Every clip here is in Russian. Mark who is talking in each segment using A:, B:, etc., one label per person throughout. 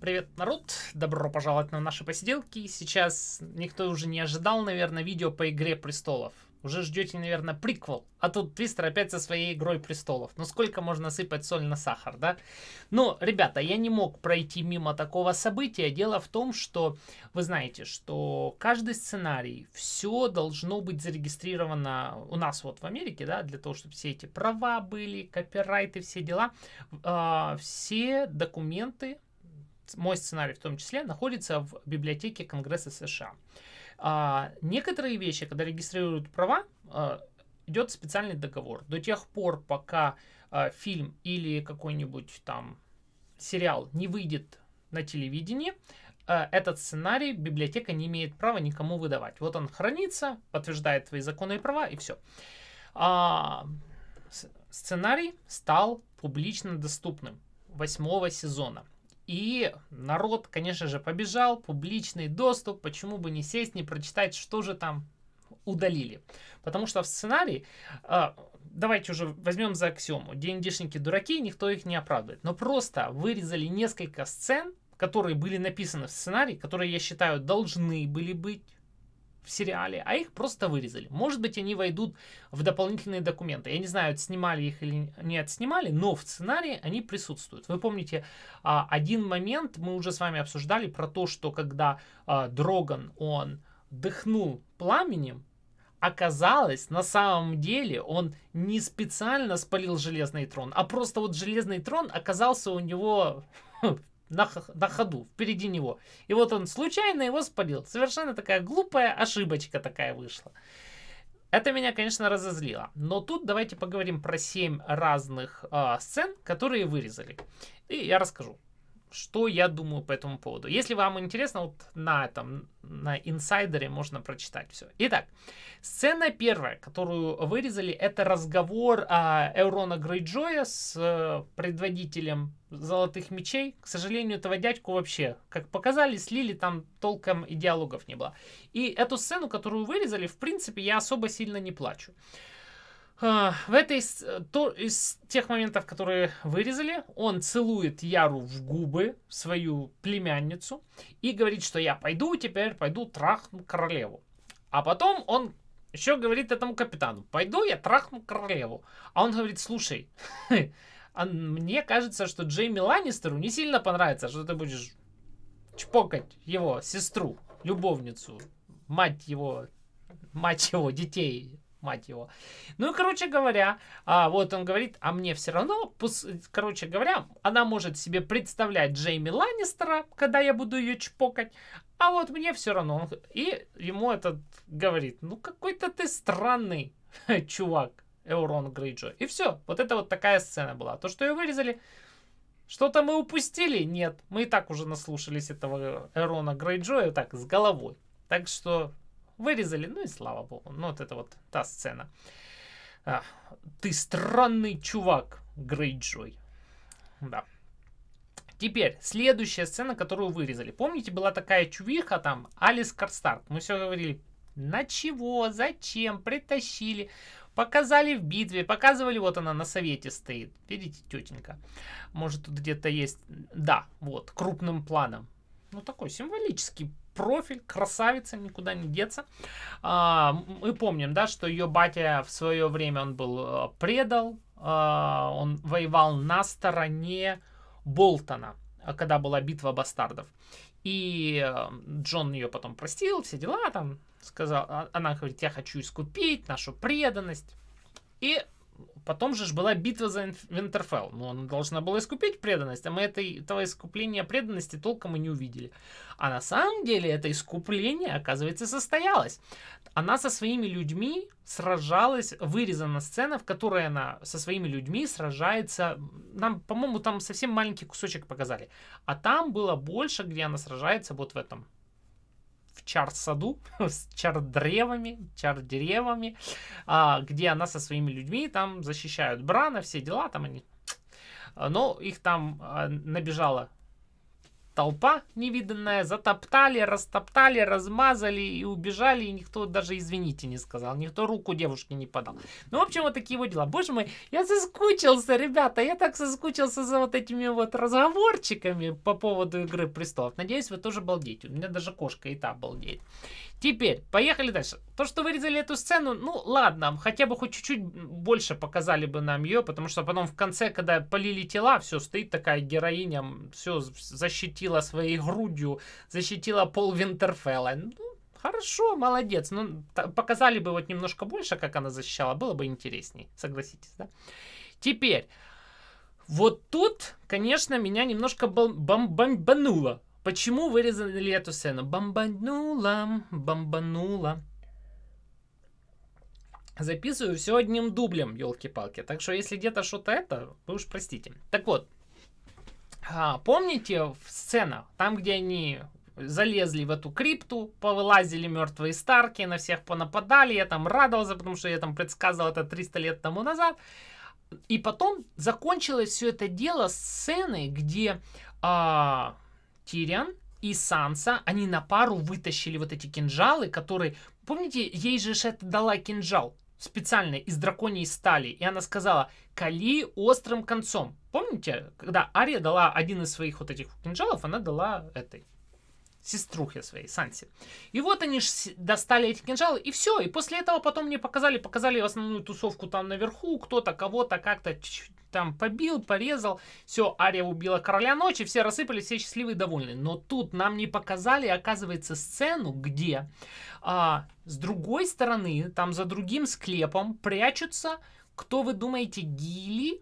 A: Привет, народ! Добро пожаловать на наши посиделки. Сейчас никто уже не ожидал, наверное, видео по Игре Престолов. Уже ждете, наверное, приквел. А тут Твистер опять со своей Игрой Престолов. Ну сколько можно сыпать соль на сахар, да? Но, ребята, я не мог пройти мимо такого события. Дело в том, что вы знаете, что каждый сценарий, все должно быть зарегистрировано у нас вот в Америке, да, для того, чтобы все эти права были, копирайты, все дела. Э, все документы мой сценарий в том числе, находится в библиотеке Конгресса США. А, некоторые вещи, когда регистрируют права, а, идет специальный договор. До тех пор, пока а, фильм или какой-нибудь там сериал не выйдет на телевидении, а, этот сценарий библиотека не имеет права никому выдавать. Вот он хранится, подтверждает твои законы и права, и все. А, сценарий стал публично доступным восьмого сезона. И народ, конечно же, побежал, публичный доступ, почему бы не сесть, не прочитать, что же там удалили. Потому что в сценарии, э, давайте уже возьмем за аксиому, ДНДшники дураки, никто их не оправдывает, но просто вырезали несколько сцен, которые были написаны в сценарии, которые, я считаю, должны были быть в сериале, а их просто вырезали. Может быть, они войдут в дополнительные документы. Я не знаю, отснимали их или не отснимали, но в сценарии они присутствуют. Вы помните, а, один момент мы уже с вами обсуждали про то, что когда а, Дроган, он дыхнул пламенем, оказалось, на самом деле он не специально спалил железный трон, а просто вот железный трон оказался у него на, на ходу, впереди него. И вот он случайно его спалил. Совершенно такая глупая ошибочка такая вышла. Это меня, конечно, разозлило. Но тут давайте поговорим про 7 разных э, сцен, которые вырезали. И я расскажу что я думаю по этому поводу. Если вам интересно, вот на этом, на инсайдере можно прочитать все. Итак, сцена первая, которую вырезали, это разговор а, Эурона Грейджоя с а, предводителем Золотых Мечей. К сожалению, этого дядьку вообще, как показали, слили, там толком и диалогов не было. И эту сцену, которую вырезали, в принципе, я особо сильно не плачу. А, в этой, то, из тех моментов, которые вырезали, он целует Яру в губы, свою племянницу, и говорит, что я пойду теперь, пойду трахну королеву. А потом он еще говорит этому капитану, пойду я трахну королеву. А он говорит, слушай, а мне кажется, что Джейми Ланнистеру не сильно понравится, что ты будешь чпокать его сестру, любовницу, мать его, мать его детей, мать его. Ну и, короче говоря, а, вот он говорит, а мне все равно, пус, короче говоря, она может себе представлять Джейми Ланнистера, когда я буду ее чпокать, а вот мне все равно. И ему этот говорит, ну какой-то ты странный чувак, Эурон Грейджо. И все, вот это вот такая сцена была. То, что ее вырезали, что-то мы упустили? Нет, мы и так уже наслушались этого Эрона Грейджоя так с головой. Так что Вырезали, ну и слава богу. Ну вот это вот та сцена. А, ты странный чувак, Грейджой. Да. Теперь, следующая сцена, которую вырезали. Помните, была такая чувиха там, Алис Карстарк. Мы все говорили, на чего, зачем, притащили, показали в битве, показывали, вот она на совете стоит. Видите, тетенька. Может, тут где-то есть, да, вот, крупным планом. Ну, такой символический профиль, красавица, никуда не деться. А, мы помним, да, что ее батя в свое время он был э, предал, а, он воевал на стороне Болтона, когда была битва бастардов. И э, Джон ее потом простил, все дела там, сказал, а, она говорит, я хочу искупить нашу преданность. И Потом же была битва за Винтерфелл. Ну, она должна была искупить преданность, а мы этой, этого искупления преданности толком и не увидели. А на самом деле это искупление, оказывается, состоялось. Она со своими людьми сражалась, вырезана сцена, в которой она со своими людьми сражается. Нам, по-моему, там совсем маленький кусочек показали. А там было больше, где она сражается вот в этом чар-саду с чар-древами, чар-деревами, а, где она со своими людьми там защищают Брана, все дела там они. Но их там а, набежало толпа невиданная, затоптали, растоптали, размазали и убежали, и никто даже извините не сказал, никто руку девушке не подал. Ну, в общем, вот такие вот дела. Боже мой, я соскучился, ребята, я так соскучился за вот этими вот разговорчиками по поводу Игры Престолов. Надеюсь, вы тоже балдеете. У меня даже кошка и та балдеет. Теперь, поехали дальше. То, что вырезали эту сцену, ну ладно, хотя бы хоть чуть-чуть больше показали бы нам ее, потому что потом в конце, когда полили тела, все, стоит такая героиня, все защитила своей грудью, защитила пол Винтерфелла. Ну, хорошо, молодец. Ну, показали бы вот немножко больше, как она защищала, было бы интересней, согласитесь, да? Теперь, вот тут, конечно, меня немножко бомбануло. Почему вырезали эту сцену? Бомбанула, бомбанула. Записываю все одним дублем, елки-палки. Так что если где-то что-то это, вы уж простите. Так вот, а, помните сцена, там, где они залезли в эту крипту, повылазили мертвые Старки, на всех понападали, я там радовался, потому что я там предсказывал это 300 лет тому назад. И потом закончилось все это дело сценой, где а, Тириан и Санса, они на пару вытащили вот эти кинжалы, которые... Помните, ей же это дала кинжал специально из драконьей стали, и она сказала «кали острым концом». Помните, когда Ария дала один из своих вот этих кинжалов, она дала этой сеструхе своей, Санси. И вот они достали эти кинжалы, и все. И после этого потом мне показали, показали основную тусовку там наверху, кто-то кого-то как-то там побил, порезал. Все, Ария убила короля ночи, все рассыпались, все счастливые и довольны. Но тут нам не показали, оказывается, сцену, где а, с другой стороны, там за другим склепом прячутся, кто вы думаете, Гили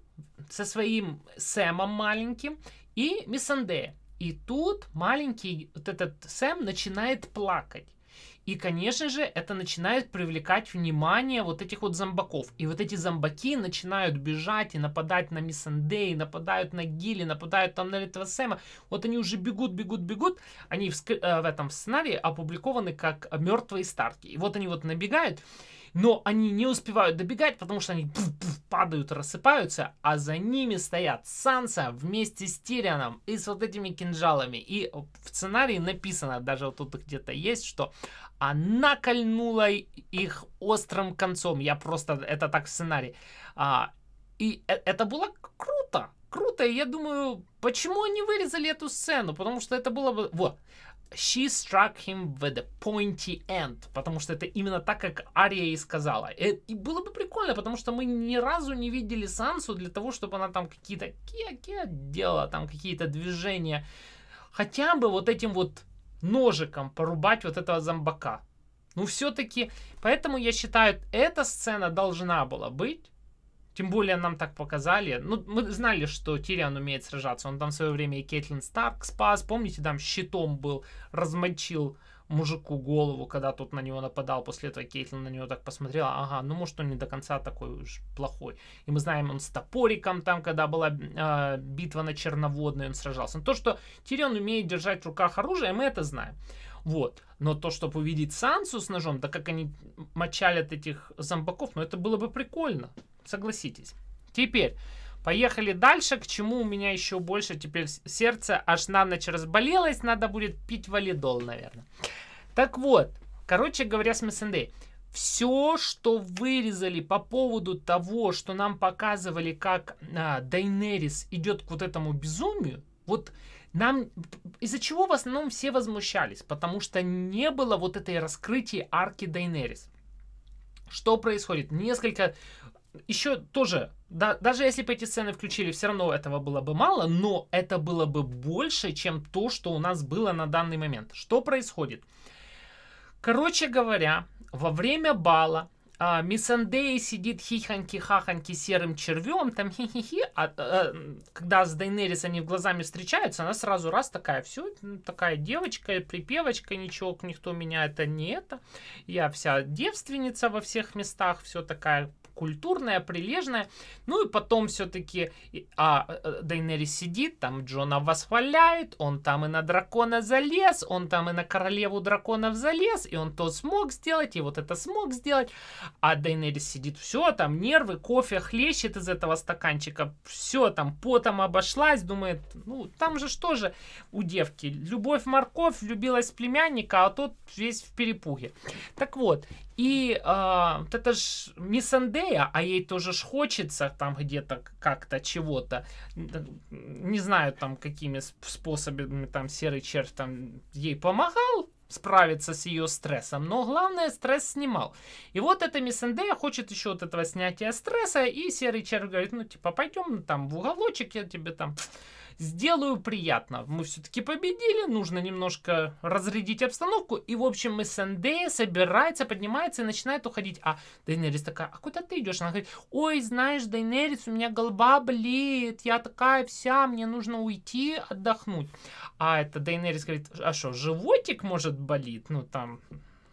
A: со своим Сэмом маленьким и Миссандея. И тут маленький вот этот Сэм начинает плакать. И, конечно же, это начинает привлекать внимание вот этих вот зомбаков. И вот эти зомбаки начинают бежать и нападать на Миссандей, нападают на Гилли, нападают там на этого Сэма. Вот они уже бегут, бегут, бегут. Они в, э, в этом сценарии опубликованы как мертвые старки. И вот они вот набегают но они не успевают добегать, потому что они пуф, пуф, падают, рассыпаются, а за ними стоят Санса вместе с Тирианом и с вот этими кинжалами. И в сценарии написано, даже вот тут где-то есть, что она кольнула их острым концом. Я просто, это так в сценарии. А, и э, это было круто, круто. И я думаю, почему они вырезали эту сцену? Потому что это было бы... Вот. She struck him with a pointy end, потому что это именно так, как Ария и сказала. И, э, и было бы прикольно, потому что мы ни разу не видели Сансу для того, чтобы она там какие-то кия-кия делала, там какие-то движения. Хотя бы вот этим вот ножиком порубать вот этого зомбака. Ну, все-таки, поэтому я считаю, эта сцена должна была быть. Тем более нам так показали. Ну, мы знали, что Тириан умеет сражаться. Он там в свое время и Кейтлин Старк спас. Помните, там щитом был, размочил мужику голову, когда тот на него нападал. После этого Кейтлин на него так посмотрела. Ага, ну может он не до конца такой уж плохой. И мы знаем, он с топориком там, когда была э, битва на Черноводной, он сражался. Но то, что Тириан умеет держать в руках оружие, мы это знаем. Вот. Но то, чтобы увидеть Сансу с ножом, да как они мочалят этих зомбаков, ну это было бы прикольно. Согласитесь. Теперь, поехали дальше. К чему у меня еще больше теперь сердце аж на ночь разболелось. Надо будет пить валидол, наверное. Так вот, короче говоря, с МСНД. Все, что вырезали по поводу того, что нам показывали, как а, Дайнерис идет к вот этому безумию, вот нам из-за чего в основном все возмущались, потому что не было вот этой раскрытия арки Дайнерис. Что происходит? Несколько еще тоже, да, даже если бы эти сцены включили, все равно этого было бы мало, но это было бы больше, чем то, что у нас было на данный момент. Что происходит? Короче говоря, во время бала а, Миссандея сидит хихоньки-хахоньки серым червем, там хи-хи-хи, а, а, когда с Дайнерис они глазами встречаются, она сразу раз такая, все, такая девочка, припевочка, ничего, никто меня это не это, я вся девственница во всех местах, все такая культурная, прилежная. Ну и потом все-таки а, э, Дейнерис сидит, там Джона восхваляет, он там и на дракона залез, он там и на королеву драконов залез, и он то смог сделать, и вот это смог сделать. А Дейнерис сидит, все, там нервы, кофе хлещет из этого стаканчика, все, там потом обошлась, думает, ну там же что же у девки, любовь морковь, влюбилась в племянника, а тот весь в перепуге. Так вот, и э, вот это ж Миссандея, а ей тоже ж хочется там где-то как-то чего-то. Не знаю там какими способами там серый червь там ей помогал справиться с ее стрессом, но главное стресс снимал. И вот эта Миссандея хочет еще от этого снятия стресса, и серый червь говорит, ну типа пойдем там в уголочек, я тебе там сделаю приятно. Мы все-таки победили, нужно немножко разрядить обстановку. И, в общем, Мэссендея собирается, поднимается и начинает уходить. А Дейнерис такая, а куда ты идешь? Она говорит, ой, знаешь, Дейнерис, у меня голова болит, я такая вся, мне нужно уйти отдохнуть. А это Дейнерис говорит, а что, животик может болит? Ну, там,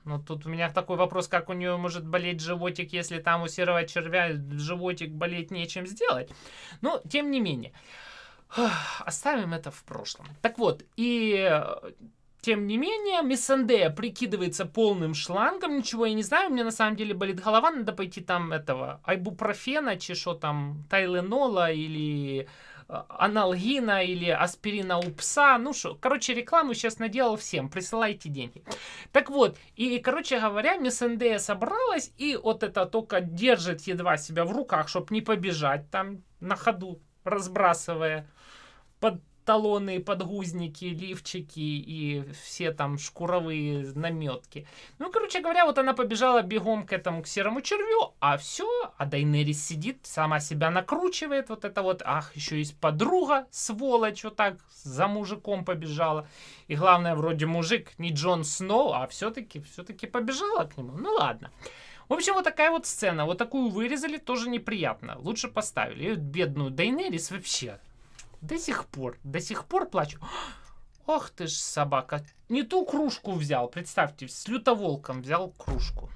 A: ну, тут у меня такой вопрос, как у нее может болеть животик, если там у серого червя животик болеть нечем сделать. Но, тем не менее. Оставим это в прошлом. Так вот, и э, тем не менее, Миссандея прикидывается полным шлангом, ничего я не знаю, мне на самом деле болит голова, надо пойти там этого айбупрофена, чи что там, тайленола или э, аналгина или аспирина у пса. Ну что, короче, рекламу сейчас наделал всем, присылайте деньги. Так вот, и, короче говоря, Миссандея собралась, и вот это только держит едва себя в руках, чтобы не побежать там на ходу, разбрасывая под талоны, подгузники, лифчики и все там шкуровые наметки. Ну, короче говоря, вот она побежала бегом к этому, к серому червю, а все, а Дайнерис сидит, сама себя накручивает, вот это вот, ах, еще есть подруга, сволочь, вот так за мужиком побежала. И главное, вроде мужик не Джон Сноу, а все-таки, все-таки побежала к нему. Ну, ладно. В общем, вот такая вот сцена. Вот такую вырезали, тоже неприятно. Лучше поставили. И бедную Дайнерис вообще до сих пор, до сих пор плачу. Ох ты ж собака. Не ту кружку взял, представьте, с лютоволком взял кружку.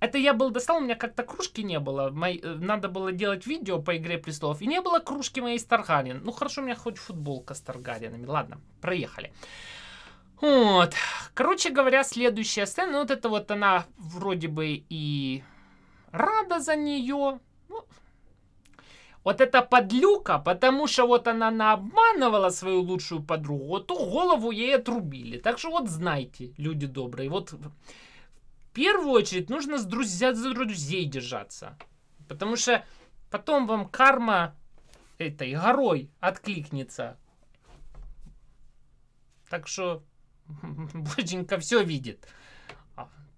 A: Это я был достал, у меня как-то кружки не было. Мой, э, надо было делать видео по Игре Престолов. И не было кружки моей с Таргариен. Ну хорошо, у меня хоть футболка с Таргариенами. Ладно, проехали. Вот. Короче говоря, следующая сцена. Вот это вот она вроде бы и рада за нее. Вот эта подлюка, потому что вот она наобманывала свою лучшую подругу, вот ту голову ей отрубили. Так что вот знайте, люди добрые, вот в первую очередь нужно с друзья, за друзей держаться. Потому что потом вам карма этой горой откликнется. Так что Боженька все видит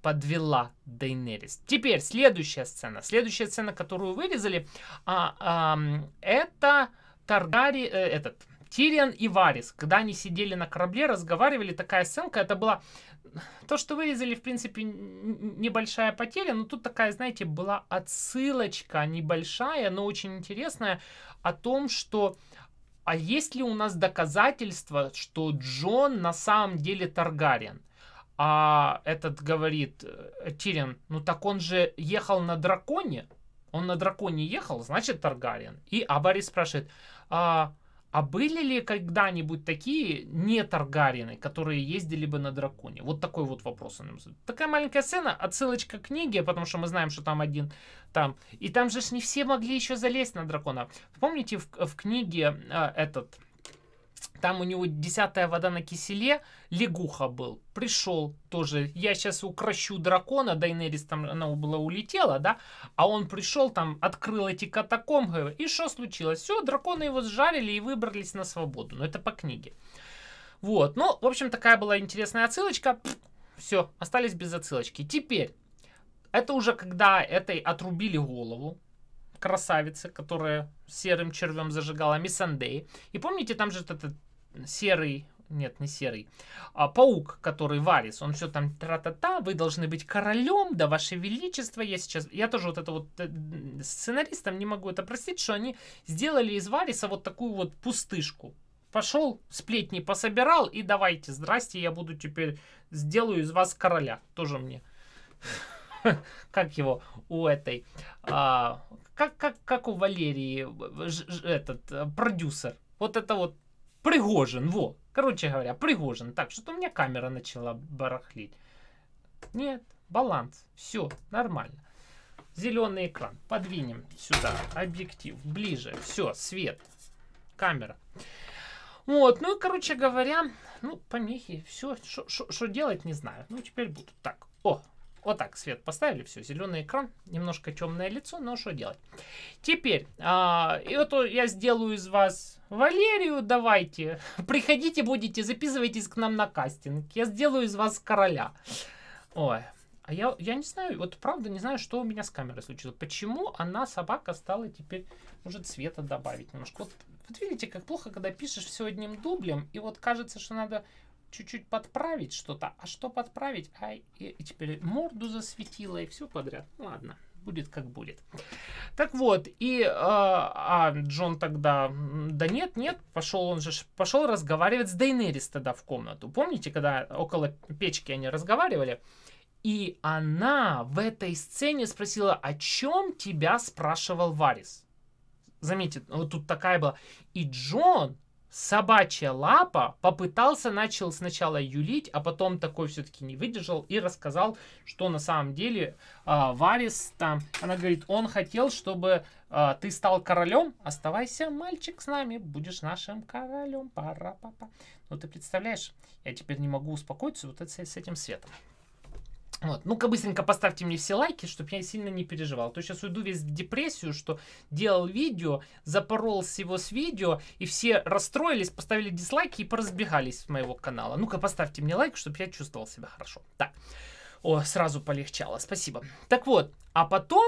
A: подвела Дейнерис. Теперь следующая сцена. Следующая сцена, которую вырезали, а, а, это Таргари, э, этот Тириан и Варис, когда они сидели на корабле, разговаривали, такая сценка, это была то, что вырезали, в принципе, небольшая потеря, но тут такая, знаете, была отсылочка небольшая, но очень интересная о том, что а есть ли у нас доказательства, что Джон на самом деле Таргариен? А этот говорит, э, Тирин, ну так он же ехал на драконе. Он на драконе ехал, значит Таргариен. И Абари спрашивает, а, а были ли когда-нибудь такие не Таргариены, которые ездили бы на драконе? Вот такой вот вопрос он им задает. Такая маленькая сцена, отсылочка к книге, потому что мы знаем, что там один там. И там же не все могли еще залезть на дракона. Помните в, в книге э, этот там у него десятая вода на киселе, лягуха был, пришел тоже, я сейчас укращу дракона, Дайнерис там, она была улетела, да, а он пришел там, открыл эти катакомбы, и что случилось? Все, драконы его сжарили и выбрались на свободу, но это по книге. Вот, ну, в общем, такая была интересная отсылочка, все, остались без отсылочки. Теперь, это уже когда этой отрубили голову, красавицы, которая серым червем зажигала Миссандей. И помните, там же этот серый нет, не серый, а паук, который Варис, он все там тра-та-та, вы должны быть королем, да, ваше величество, я сейчас, я тоже вот это вот э, сценаристам не могу это простить, что они сделали из Вариса вот такую вот пустышку. Пошел, сплетни пособирал, и давайте, здрасте, я буду теперь, сделаю из вас короля, тоже мне как его, у этой, а, как, как, как у Валерии, ж, ж, этот, э, продюсер. Вот это вот Пригожин, во. Короче говоря, Пригожин. Так, что-то у меня камера начала барахлить. Нет, баланс. Все, нормально. Зеленый экран. Подвинем сюда. Объектив. Ближе. Все, свет. Камера. Вот, ну, короче говоря, ну, помехи, все, что делать, не знаю. Ну, теперь будут. Так, о, вот так свет поставили, все, зеленый экран, немножко темное лицо, но что делать. Теперь, а, и я сделаю из вас Валерию, давайте, приходите, будете, записывайтесь к нам на кастинг, я сделаю из вас короля. Ой, а я, я не знаю, вот правда не знаю, что у меня с камерой случилось. Почему она, собака, стала теперь, может, цвета добавить немножко. Вот, вот видите, как плохо, когда пишешь все одним дублем, и вот кажется, что надо чуть-чуть подправить что-то. А что подправить? Ай, и, теперь морду засветила и все подряд. Ладно, будет как будет. Так вот, и э, а Джон тогда, да нет, нет, пошел он же, пошел разговаривать с Дейнерис тогда в комнату. Помните, когда около печки они разговаривали? И она в этой сцене спросила, о чем тебя спрашивал Варис? Заметьте, вот тут такая была. И Джон собачья лапа попытался, начал сначала юлить, а потом такой все-таки не выдержал и рассказал, что на самом деле э, Варис там, она говорит, он хотел, чтобы э, ты стал королем, оставайся, мальчик, с нами, будешь нашим королем, пара папа. Ну ты представляешь, я теперь не могу успокоиться вот это, с этим светом. Вот. Ну-ка быстренько поставьте мне все лайки, чтобы я сильно не переживал. То сейчас уйду весь в депрессию, что делал видео, запорол всего с видео, и все расстроились, поставили дизлайки и поразбегались с моего канала. Ну-ка поставьте мне лайк, чтобы я чувствовал себя хорошо. Так. О, сразу полегчало, спасибо. Так вот, а потом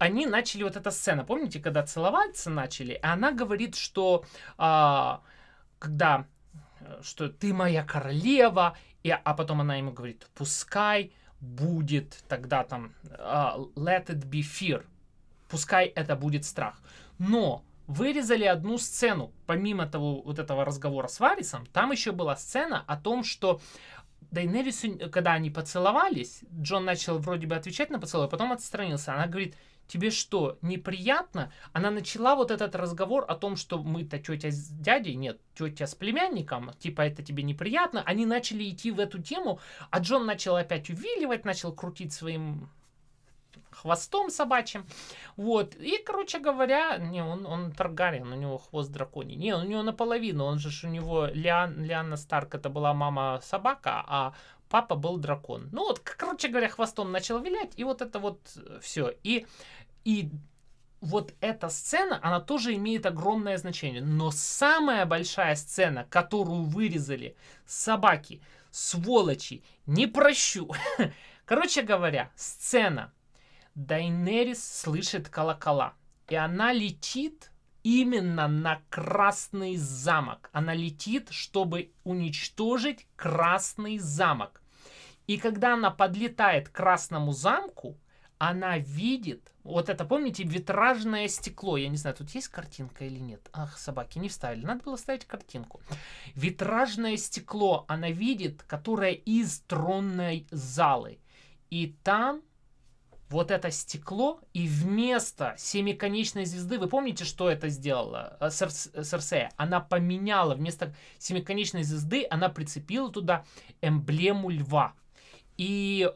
A: они начали вот эта сцена, помните, когда целоваться начали, и она говорит, что а, когда э, что ты моя королева, и, а потом она ему говорит, пускай будет тогда там uh, let it be fear. Пускай это будет страх. Но вырезали одну сцену, помимо того вот этого разговора с Варисом, там еще была сцена о том, что Дайнерис, когда они поцеловались, Джон начал вроде бы отвечать на поцелуй, а потом отстранился. Она говорит, тебе что, неприятно? Она начала вот этот разговор о том, что мы-то тетя с дядей, нет, тетя с племянником, типа это тебе неприятно. Они начали идти в эту тему, а Джон начал опять увиливать, начал крутить своим хвостом собачьим. Вот. И, короче говоря, не, он, он Таргариен, у него хвост драконий. Не, у него наполовину, он же у него Лиан, Лианна Старк, это была мама собака, а папа был дракон. Ну вот, короче говоря, хвостом начал вилять, и вот это вот э, все. И, и вот эта сцена, она тоже имеет огромное значение. Но самая большая сцена, которую вырезали собаки, сволочи, не прощу. Короче говоря, сцена. Дайнерис слышит колокола. И она летит именно на Красный замок. Она летит, чтобы уничтожить Красный замок. И когда она подлетает к Красному замку, она видит, вот это, помните, витражное стекло. Я не знаю, тут есть картинка или нет. Ах, собаки не вставили. Надо было ставить картинку. Витражное стекло она видит, которое из тронной залы. И там вот это стекло, и вместо семиконечной звезды, вы помните, что это сделала э, Серсея? Она поменяла, вместо семиконечной звезды, она прицепила туда эмблему льва. И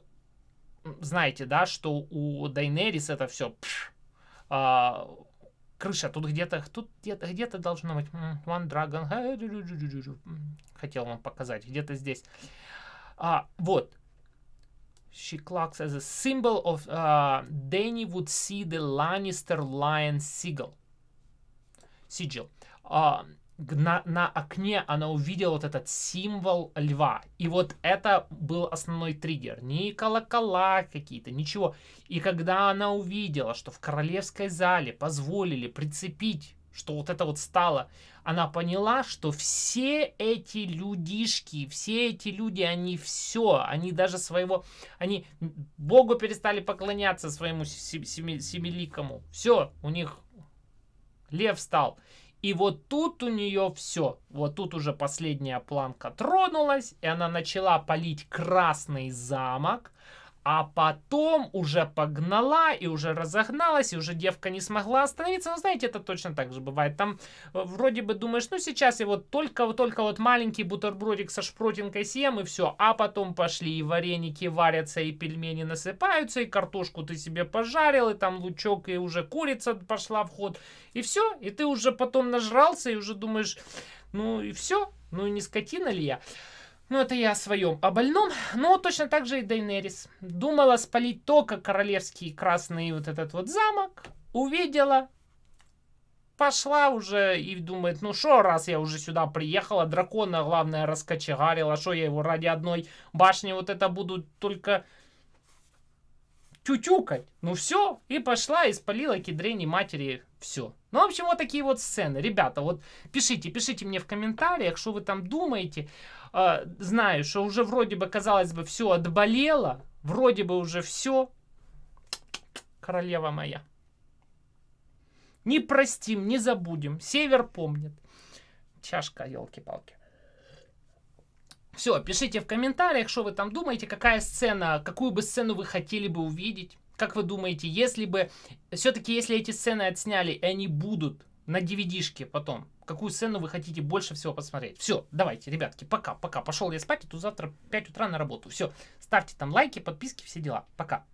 A: знаете, да, что у Дайнерис это все пш, а, крыша. Тут где-то тут где-то где-то должно быть One Dragon. Хотел вам показать, где-то здесь. А, вот. She clocks as a symbol of uh, Dany would see the Lannister lion sigil. Sigil. Uh, на, на окне она увидела вот этот символ льва. И вот это был основной триггер. Не колокола какие-то, ничего. И когда она увидела, что в королевской зале позволили прицепить, что вот это вот стало, она поняла, что все эти людишки, все эти люди, они все, они даже своего, они Богу перестали поклоняться своему семи, семиликому. Все, у них лев стал. И вот тут у нее все. Вот тут уже последняя планка тронулась, и она начала палить красный замок. А потом уже погнала и уже разогналась, и уже девка не смогла остановиться. Ну, знаете, это точно так же бывает. Там э, вроде бы думаешь, ну, сейчас я вот только, только вот маленький бутербродик со шпротинкой съем, и все. А потом пошли и вареники варятся, и пельмени насыпаются, и картошку ты себе пожарил, и там лучок, и уже курица пошла в ход. И все, и ты уже потом нажрался, и уже думаешь, ну и все, ну не скотина ли я? Ну, это я о своем, о больном. Но точно так же и Дейнерис. Думала спалить только королевский красный вот этот вот замок. Увидела. Пошла уже и думает, ну что, раз я уже сюда приехала, дракона, главное, раскочегарила, что я его ради одной башни вот это буду только тютюкать. Ну все, и пошла и спалила кедрени матери все. Ну, в общем, вот такие вот сцены. Ребята, вот пишите, пишите мне в комментариях, что вы там думаете. Э, знаю, что уже вроде бы, казалось бы, все отболело. Вроде бы уже все. Королева моя. Не простим, не забудем. Север помнит. Чашка, елки-палки. Все, пишите в комментариях, что вы там думаете, какая сцена, какую бы сцену вы хотели бы увидеть. Как вы думаете, если бы, все-таки если эти сцены отсняли, и они будут на DVD-шке потом, какую сцену вы хотите больше всего посмотреть? Все, давайте, ребятки, пока, пока. Пошел я спать, и тут завтра в 5 утра на работу. Все, ставьте там лайки, подписки, все дела. Пока.